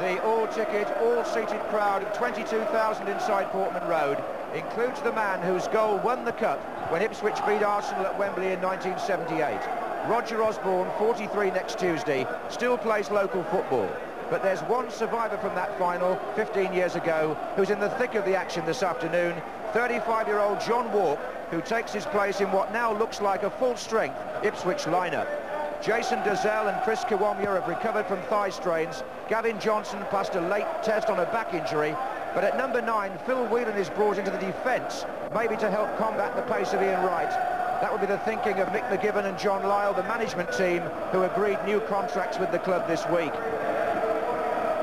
The all-ticket, all-seated crowd of 22,000 inside Portman Road includes the man whose goal won the cup when Ipswich beat Arsenal at Wembley in 1978. Roger Osborne, 43 next Tuesday, still plays local football. But there's one survivor from that final 15 years ago who's in the thick of the action this afternoon, 35-year-old John Wark, who takes his place in what now looks like a full-strength Ipswich lineup. Jason Dozzell and Chris Kiwomya have recovered from thigh strains. Gavin Johnson passed a late test on a back injury. But at number nine, Phil Whelan is brought into the defence, maybe to help combat the pace of Ian Wright. That would be the thinking of Mick McGiven and John Lyall, the management team, who agreed new contracts with the club this week.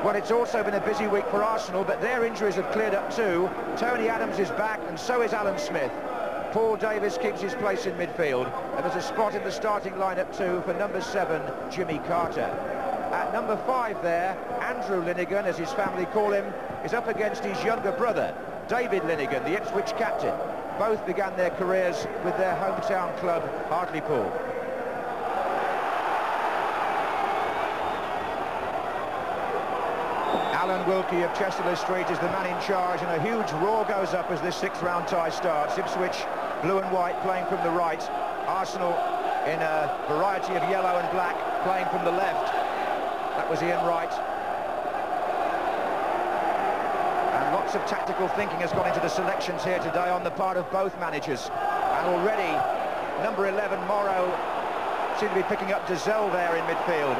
Well, it's also been a busy week for Arsenal, but their injuries have cleared up too. Tony Adams is back, and so is Alan Smith. Paul Davis keeps his place in midfield, and there's a spot in the starting lineup too for number seven, Jimmy Carter. At number five there, Andrew Linighan, as his family call him, is up against his younger brother, David Linighan, the Ipswich captain. Both began their careers with their hometown club, Hartlepool. Alan Wilkie of Chester Street is the man in charge and a huge roar goes up as this sixth round tie starts. Ipswich, blue and white, playing from the right. Arsenal in a variety of yellow and black, playing from the left. That was Ian Wright. And lots of tactical thinking has gone into the selections here today on the part of both managers. And already, number 11, Morrow, seem to be picking up Dozzell there in midfield.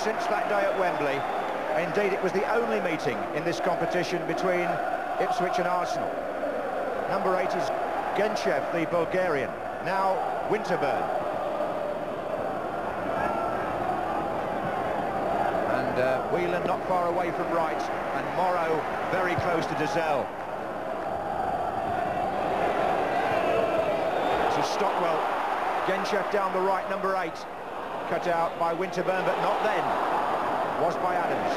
since that day at Wembley. Indeed, it was the only meeting in this competition between Ipswich and Arsenal. Number eight is Guentchev, the Bulgarian. Now Winterburn. And uh, Whelan not far away from Wright, and Morrow very close to Dozzell. To Stockwell. Guentchev down the right, number eight cut out by Winterburn, but not then. Was by Adams.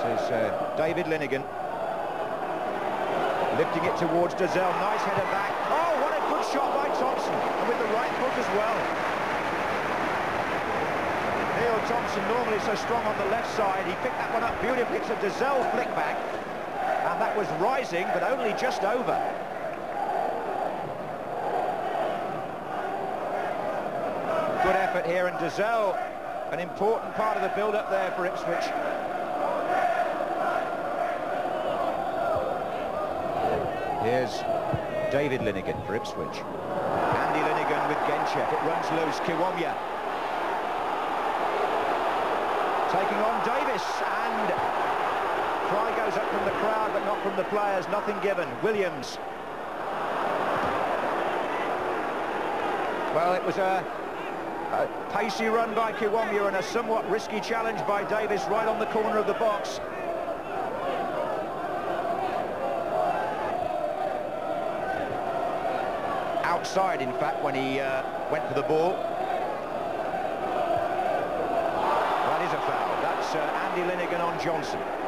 This is uh, David Linighan. Lifting it towards Dozzell. Nice header back. Oh, what a good shot by Thompson. And with the right foot as well. Neil Thompson normally so strong on the left side. He picked that one up beautifully. It's a Dozzell flick back. That was rising, but only just over. Good effort here, and Dozzell, an important part of the build-up there for Ipswich. Here's David Linighan for Ipswich. Andy Linighan with Guentchev. It runs loose. Kiwomya taking on Davis and try goes up from the crowd but not from the players. Nothing given. Williams. Well it was a, a pacey run by Kiwomya and a somewhat risky challenge by Davis right on the corner of the box. Outside in fact when he uh, went for the ball. That is a foul. That's uh, Andy Linighan on Johnson.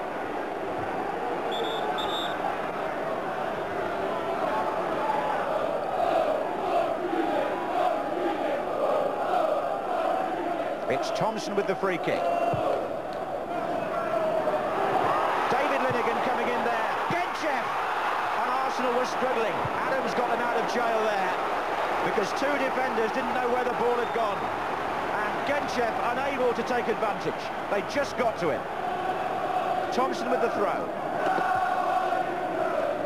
It's Thompson with the free kick. David Linighan coming in there. Guentchev! And Arsenal was struggling. Adams got them out of jail there because two defenders didn't know where the ball had gone. And Guentchev unable to take advantage. They just got to him. Thompson with the throw.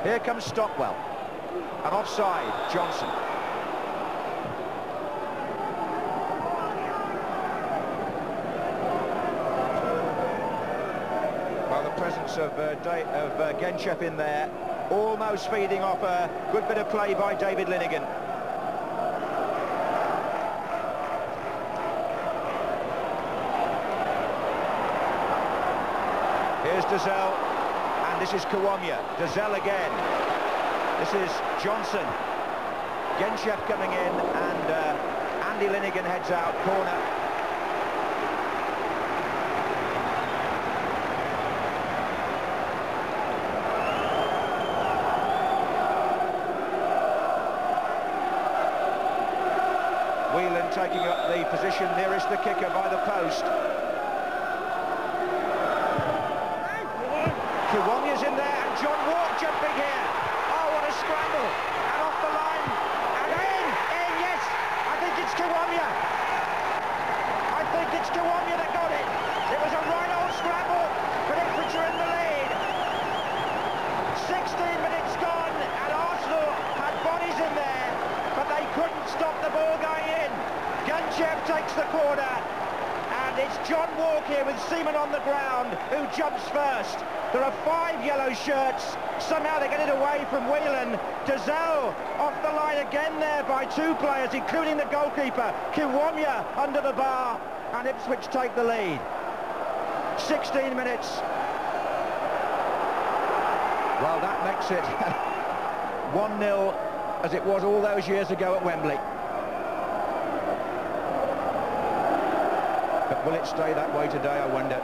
Here comes Stockwell. And offside, Johnson. Presence of, uh, of uh, Guentchev in there, almost feeding off a good bit of play by David Linighan. Here's Dozzell, and this is Kiwomya. Dozzell again. This is Johnson. Guentchev coming in and uh, Andy Linighan heads out, corner. Whelan taking up the position nearest the kicker by the post. Kiwomya's in there and John Wark jumping here. Oh, what a scramble. And off the line. And in, in, yes. I think it's Kiwomya. I think it's Kiwomya that got it. It was a right old scramble, but Ipswich are in the lead. 16 minutes gone and Arsenal had bodies in there, but they couldn't stop the ball going in. Guentchev takes the corner. And it's John Wark here with Seaman on the ground who jumps first. There are five yellow shirts. Somehow they get it away from Whelan. Dozzell off the line again there by two players, including the goalkeeper. Kiwomya under the bar. And Ipswich take the lead. 16 minutes. Well, that makes it 1-0 as it was all those years ago at Wembley. Will it stay that way today, I wonder?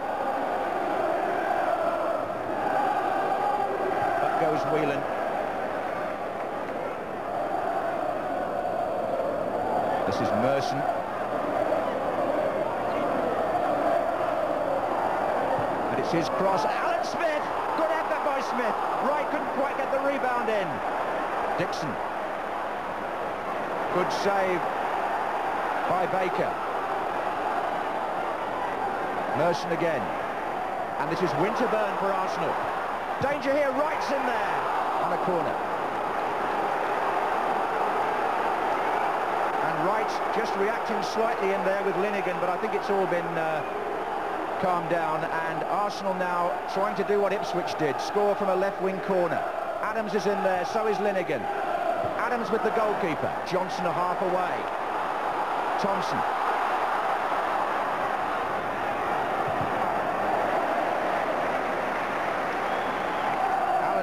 Up goes Whelan. This is Merson. And it's his cross. Alan Smith! Good effort by Smith. Wright couldn't quite get the rebound in. Dixon. Good save by Baker. Merson again. And this is Winterburn for Arsenal. Danger here, Wright's in there on a corner. And Wright just reacting slightly in there with Linighan, but I think it's all been uh, calmed down. And Arsenal now trying to do what Ipswich did, score from a left-wing corner. Adams is in there, so is Linighan. Adams with the goalkeeper. Johnson a half away. Thompson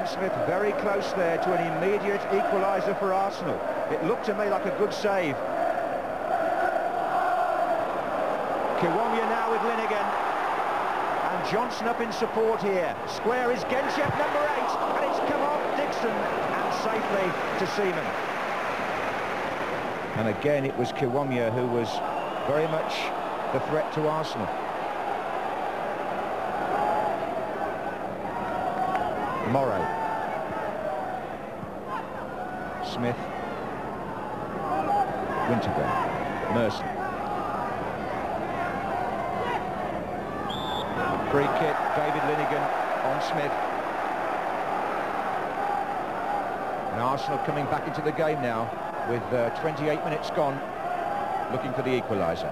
Smith very close there to an immediate equaliser for Arsenal. It looked to me like a good save. Kiwomya now with Linighan. And Johnson up in support here. Square is Guentchev number eight. And it's come off Dixon and safely to Seaman. And again it was Kiwomya who was very much the threat to Arsenal. Morrow. Smith. Winterburn. Merson. Free kick, David Linighan on Smith. And Arsenal coming back into the game now with uh, 28 minutes gone, looking for the equaliser.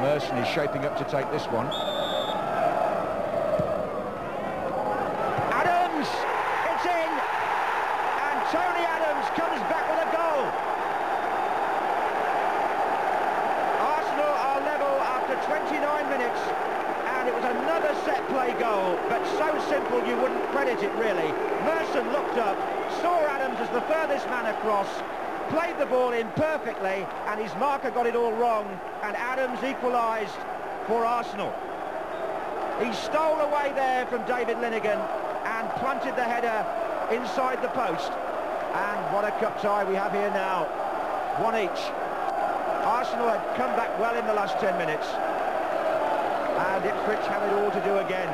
Merson is shaping up to take this one. Adams! It's in! And Tony Adams comes back with a goal. Arsenal are level after 29 minutes. And it was another set play goal, but so simple you wouldn't credit it really. Merson looked up, saw Adams as the furthest man across, played the ball in perfectly and his marker got it all wrong and Adams equalised for Arsenal. He stole away there from David Linighan and planted the header inside the post. And what a cup tie we have here now. One each. Arsenal had come back well in the last 10 minutes. And Ipswich have it all to do again.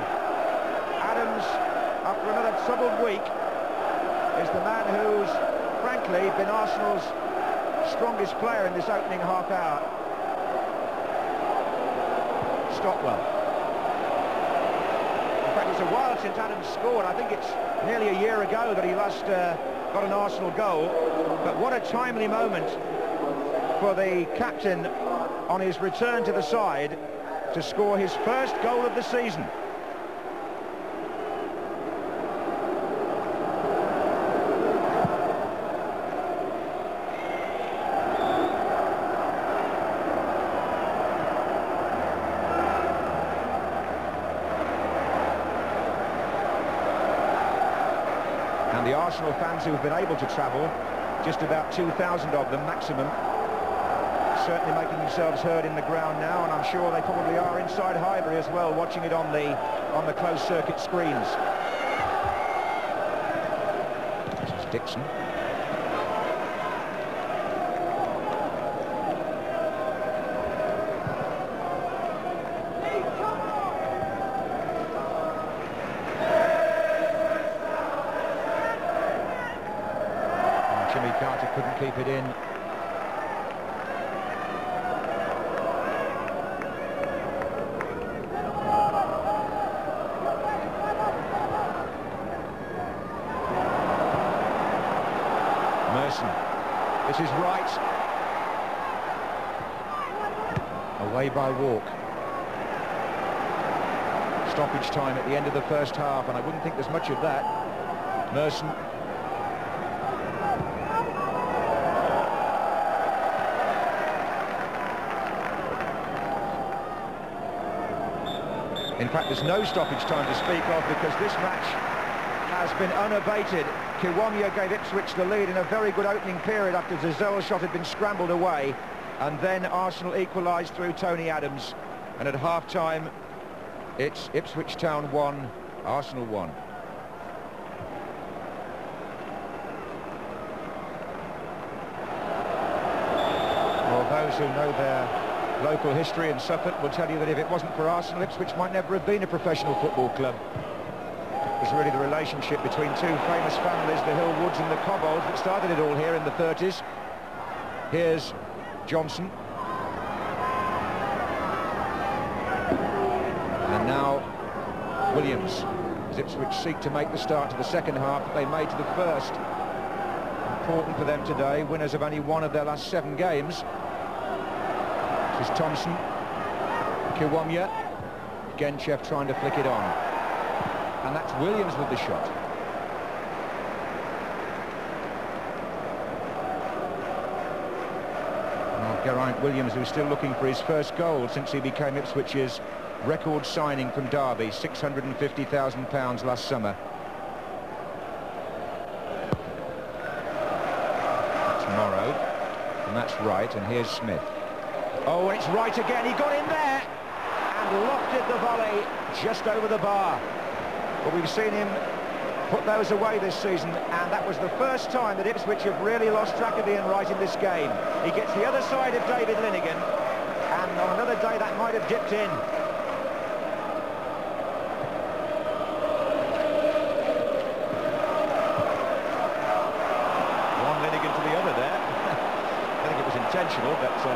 Adams after another troubled week is the man who's frankly, been Arsenal's strongest player in this opening half hour. Stockwell. In fact, it's a while since Adams scored. I think it's nearly a year ago that he last uh, got an Arsenal goal. But what a timely moment for the captain on his return to the side to score his first goal of the season. Arsenal fans who have been able to travel, just about 2,000 of them maximum, certainly making themselves heard in the ground now, and I'm sure they probably are inside Highbury as well, watching it on the on the closed circuit screens. This is Dixon. Jimmy Carter couldn't keep it in. Merson. This is Wright. Away by Wark. Stoppage time at the end of the first half, and I wouldn't think there's much of that. Merson. In fact, there's no stoppage time to speak of because this match has been unabated. Kiwomya gave Ipswich the lead in a very good opening period after Dozzell shot had been scrambled away. And then Arsenal equalised through Tony Adams. And at half-time, it's Ipswich Town 1, Arsenal 1. Well, those who know their local history in Suffolk will tell you that if it wasn't for Arsenal, Ipswich might never have been a professional football club It was really the relationship between two famous families, the Hillwoods and the Cobbolds, that started it all here in the 30s. Here's Johnson. And now Williams, as Ipswich seek to make the start to the second half that they made to the first. Important for them today, winners of only one of their last seven games. Is Thompson, Kiwomya, Guentchev trying to flick it on and that's Williams with the shot. Geraint Williams, who's still looking for his first goal since he became Ipswich's record signing from Derby, £650,000 last summer. That's Morrow, and that's Wright, and here's Smith. Oh, it's Wright again, he got in there, and lofted the volley just over the bar. But we've seen him put those away this season, and that was the first time that Ipswich have really lost track of Ian Wright in this game. He gets the other side of David Linighan, and on another day that might have dipped in. One Linighan to the other there. I think it was intentional, but uh,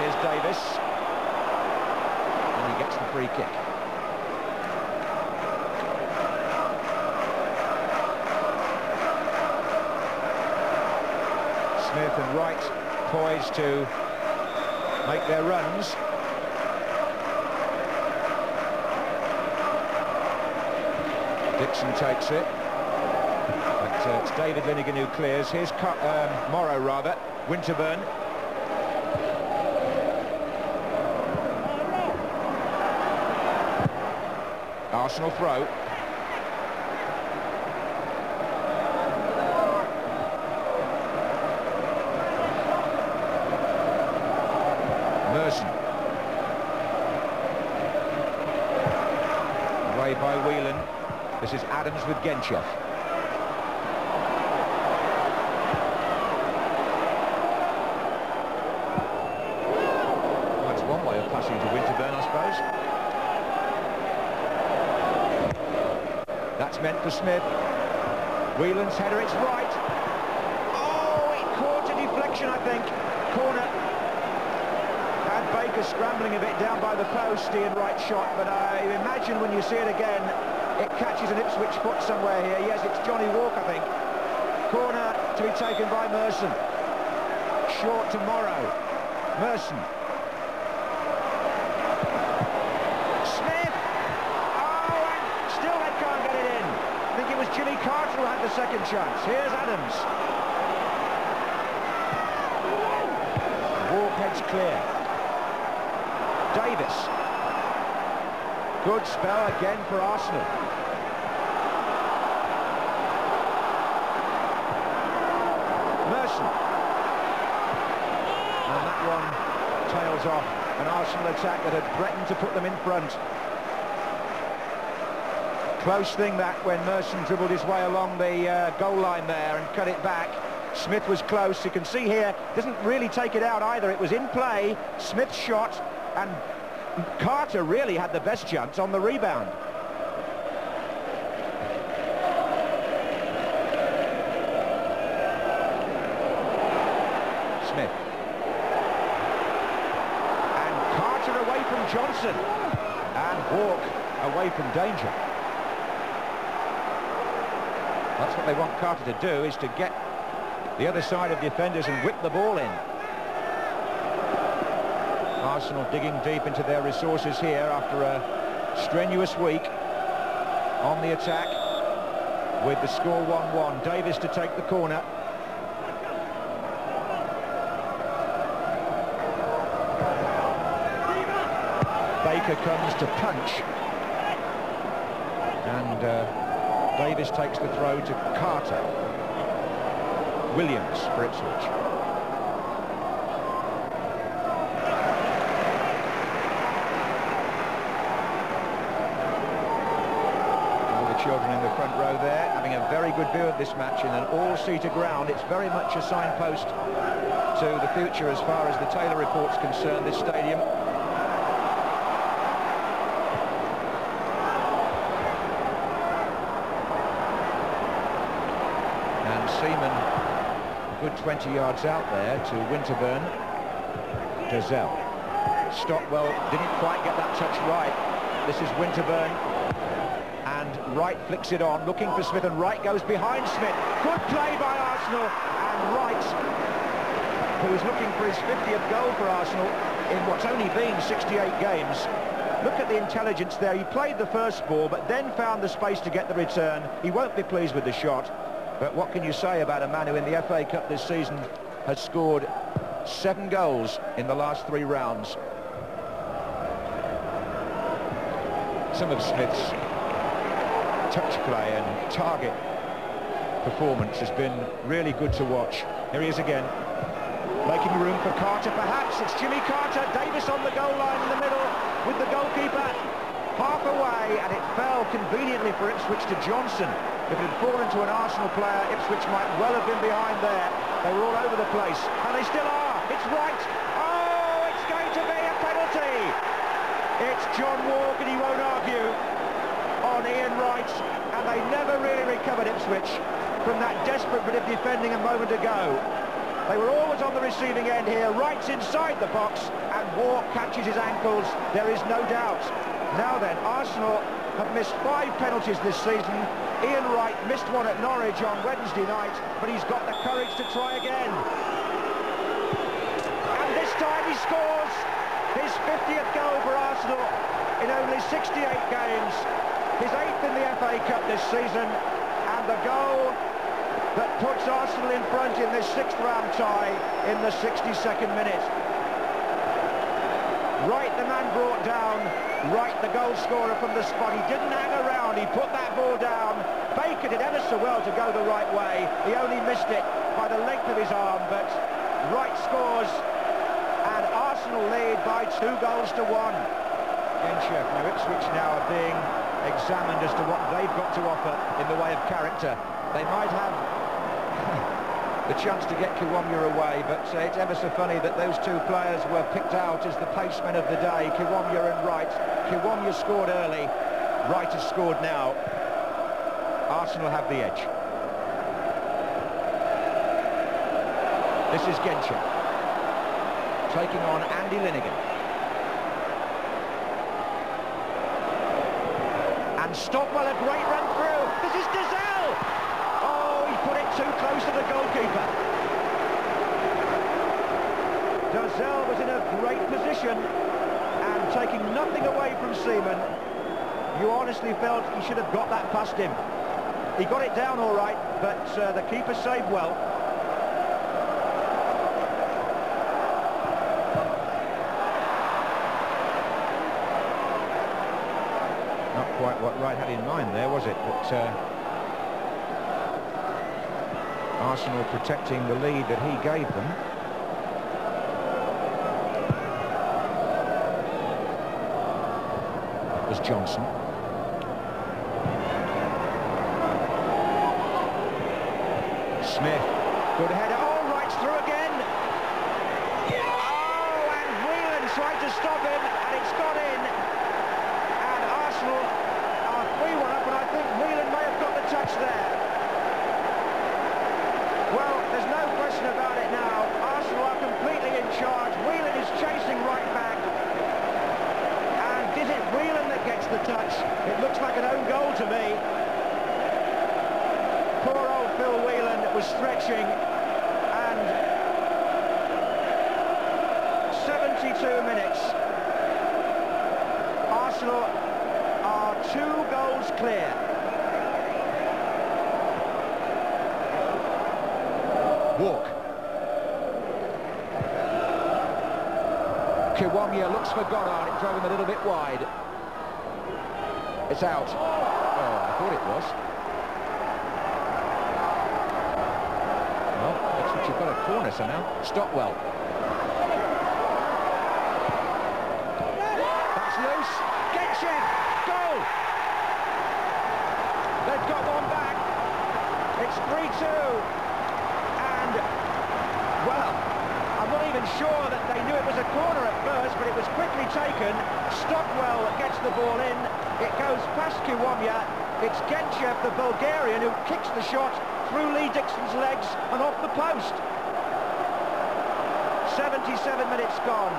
here's Davis, and he gets the free kick. Smith and Wright poised to make their runs. Dixon takes it. But uh, it's David Linighan who clears. Here's um, Morrow, rather. Winterburn. Arsenal throw. Merson. Away by Whelan. This is Adams with Guentchev. That's one way of passing to Winterburn, I suppose. That's meant for Smith. Whelan's header, it's Wright. Oh, it caught a deflection, I think. Corner Had Baker scrambling a bit down by the post, Ian Wright shot, but I imagine when you see it again, it catches an Ipswich foot somewhere here. Yes, it's Johnny Wark, I think. Corner to be taken by Merson. Short tomorrow. Merson. Smith! Oh, and still they can't get it in. I think it was Jimmy Second chance. Here's Adams. Wark heads clear. Davis. Good spell again for Arsenal. Merson. And that one tails off an Arsenal attack that had threatened to put them in front. Close thing that when Merson dribbled his way along the uh, goal line there and cut it back. Smith was close. You can see here, doesn't really take it out either. It was in play, Smith shot, and Carter really had the best chance on the rebound. Smith. And Carter away from Johnson. And Wark away from danger. That's what they want Carter to do, is to get the other side of defenders and whip the ball in. Arsenal digging deep into their resources here after a strenuous week on the attack with the score 1-1. Davis to take the corner. Baker comes to punch. And uh, Davis takes the throw to Carter. Williams for Ipswich. All the children in the front row there having a very good view of this match in an all-seater ground. It's very much a signpost to the future as far as the Taylor report's concerned, this stadium. And Seaman, a good 20 yards out there to Winterburn. Dozzell. Stockwell didn't quite get that touch right. This is Winterburn. And Wright flicks it on, looking for Smith, and Wright goes behind Smith. Good play by Arsenal. And Wright, who is looking for his 50th goal for Arsenal in what's only been 68 games, Look at the intelligence there. He played the first ball, but then found the space to get the return. He won't be pleased with the shot. But what can you say about a man who in the FA Cup this season has scored seven goals in the last three rounds? Some of Smith's touch play and target performance has been really good to watch. Here he is again, making room for Carter perhaps. It's Jimmy Carter, Davis on the goal line in the middle with the goalkeeper half away and it fell conveniently for Ipswich to Johnson. If it had fallen to an Arsenal player, Ipswich might well have been behind there. They were all over the place and they still are. It's Wright. Oh, it's going to be a penalty. It's John Wark and he won't argue on Ian Wright and they never really recovered Ipswich from that desperate bit of defending a moment ago. They were always on the receiving end here. Wright's inside the box and Wark catches his ankles. There is no doubt. Now then, Arsenal have missed five penalties this season. Ian Wright missed one at Norwich on Wednesday night, but he's got the courage to try again. And this time he scores his 50th goal for Arsenal in only 68 games. His eighth in the FA Cup this season, and the goal that puts Arsenal in front in this sixth round tie in the 62nd minute. Wright, the man brought down. Wright, the goal scorer from the spot. He didn't hang around. He put that ball down. Baker did ever so well to go the right way. He only missed it by the length of his arm, but Wright scores, and Arsenal lead by two goals to one. Guentchev, now Ipswich now are being examined as to what they've got to offer in the way of character. They might have the chance to get Kiwomya away, but uh, it's ever so funny that those two players were picked out as the pacemen of the day, Kiwomya and Wright. Kiwomya scored early, Wright has scored now. Arsenal have the edge. This is Guentchev taking on Andy Linighan. And Stockwell a great run through. This is Dozzell! Oh, he put it too close to the goalkeeper. Dozzell was in a great position and taking nothing away from Seaman. You honestly felt he should have got that past him. He got it down all right, but uh, the keeper saved well. Not quite what Wright had in mind there, was it? But uh, Arsenal protecting the lead that he gave them. Was Johnson. Smith. Good header. Oh, right through again. Oh, and Whelan tried to stop him, and it's got in. And Arsenal are 3-1 up, and I think Whelan may have got the touch there. Well, there's no question about it now. Arsenal are completely in charge. Whelan is chasing right back. And is it Whelan that gets the touch? It looks like an own goal to me. Poor old Phil Whelan was stretching and 72 minutes. Arsenal are two goals clear. Wark. Kiwomya looks for Goddard. It drove him a little bit wide. It's out. Oh, I thought it was. Well, looks like you've got a corner somehow. Stockwell. That's loose. Guentchev. Goal. They've got one back. It's 3-2 and well I'm not even sure that they knew it was a corner at first but it was quickly taken. Stockwell gets the ball in. It goes past Kiwomya it's Guentchev the Bulgarian who kicks the shot through Lee Dixon's legs and off the post. 77 minutes gone.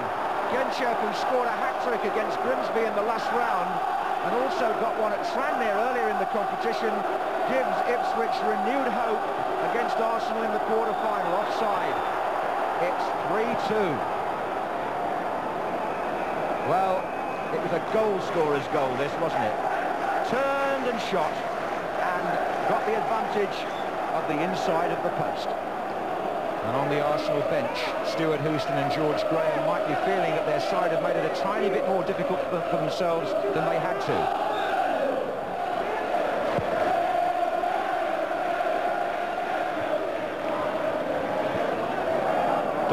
Guentchev who scored a hat-trick against Grimsby in the last round and also got one at Tranmere earlier in the competition gives Ipswich renewed hope against Arsenal in the quarter-final, offside. It's 3-2. Well, it was a goal-scorer's goal, this, wasn't it? Turned and shot, and got the advantage of the inside of the post. And on the Arsenal bench, Stewart Houston and George Graham might be feeling that their side have made it a tiny bit more difficult for, for themselves than they had to.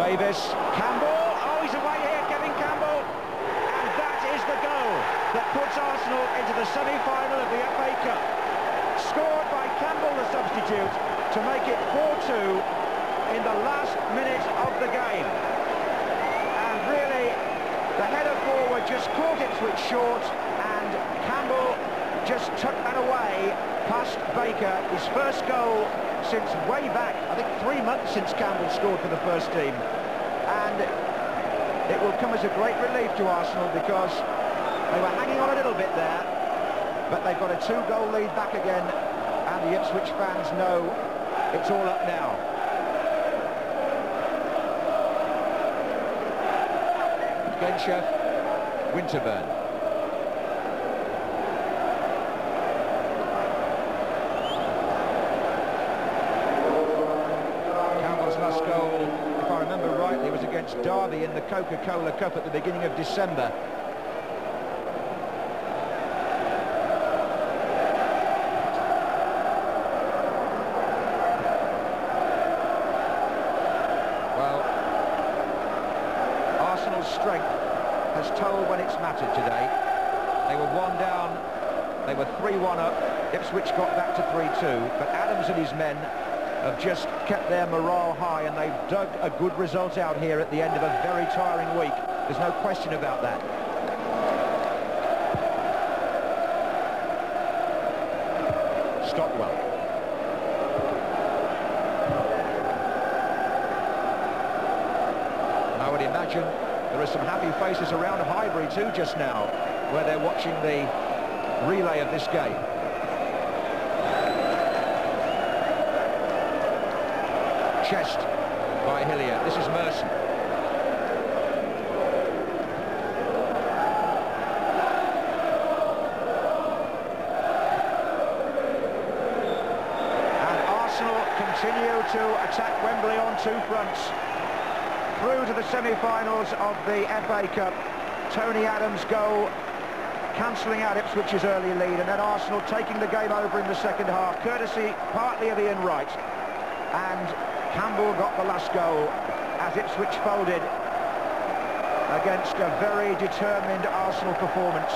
Davis, Campbell, oh he's away here, Kevin Campbell, and that is the goal that puts Arsenal into the semi-final of the FA Cup. Scored by Campbell, the substitute, to make it 4-2 in the last minute of the game. And really, the header forward just caught Ipswich short, and Campbell just took that away past Baker, his first goal since way back, I think three months since Campbell scored for the first team. And it will come as a great relief to Arsenal because they were hanging on a little bit there, but they've got a two-goal lead back again, and the Ipswich fans know it's all up now. Guentchev, Winterburn. Campbell's last goal, if I remember rightly, was against Derby in the Coca-Cola Cup at the beginning of December. Well, Arsenal's strength has told when it's mattered today. They were one down, they were 3-1 up, Ipswich got back to 3-2, but Adams and his men have just kept their morale high and they've dug a good result out here at the end of a very tiring week. There's no question about that. Stockwell. 2 just now, where they're watching the relay of this game. Chest by Hillier. This is Merson. And Arsenal continue to attack Wembley on two fronts through to the semi-finals of the FA Cup Tony Adams' goal cancelling out Ipswich's early lead and then Arsenal taking the game over in the second half, courtesy partly of Ian Wright. And Campbell got the last goal as Ipswich folded against a very determined Arsenal performance.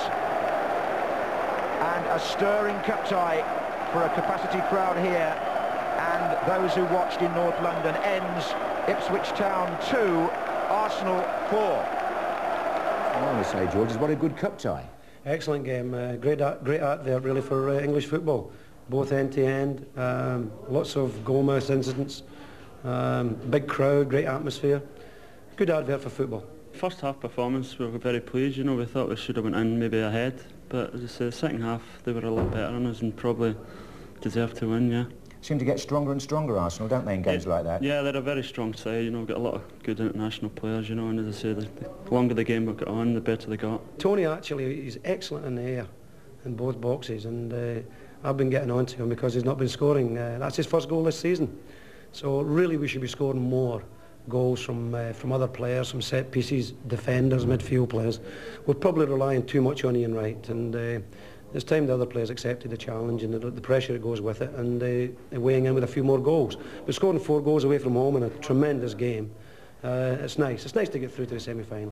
And a stirring cup tie for a capacity crowd here. And those who watched in North London ends Ipswich Town 2, Arsenal 4. I want to say, George, is what a good cup tie. Excellent game. Uh, great, art, great art there, really, for uh, English football. Both end to end. Um, lots of goalmouth incidents. Um, big crowd, great atmosphere. Good advert for football. First half performance, we were very pleased. You know, we thought we should have went in maybe ahead, but as I say, the second half they were a lot better on us and probably deserved to win. Yeah. Seem to get stronger and stronger, Arsenal, don't they, in games like that? Yeah, they're a very strong side. You know, we've got a lot of good international players. You know, and as I say, the, the longer the game we've got on, the better they got. Tony actually is excellent in the air, in both boxes, and uh, I've been getting on to him because he's not been scoring. Uh, that's his first goal this season. So really, we should be scoring more goals from uh, from other players, from set pieces, defenders, midfield players. We're probably relying too much on Ian Wright, and uh, it's time the other players accepted the challenge and the, the pressure that goes with it, and uh, weighing in with a few more goals. But scoring four goals away from home in a tremendous game, uh, it's nice. It's nice to get through to the semi-final.